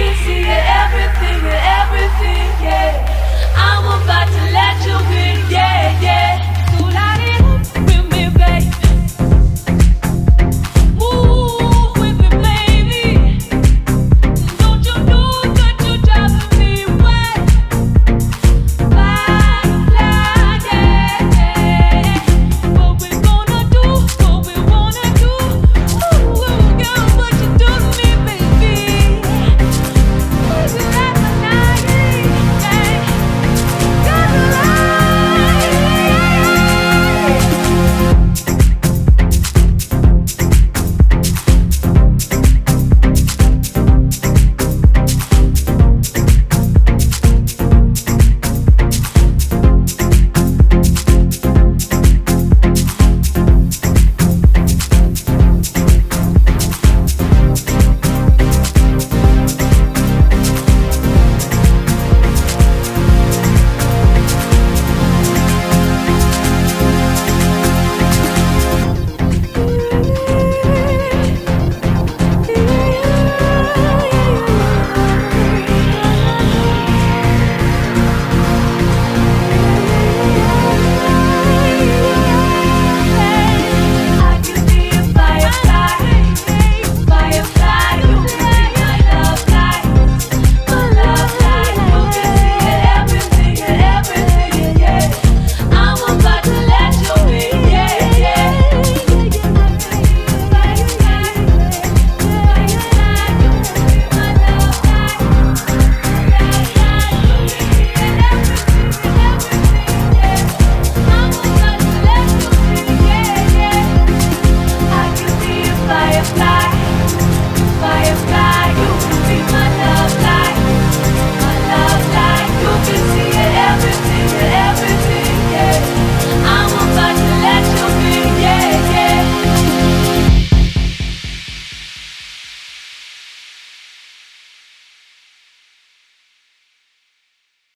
can see it, everything,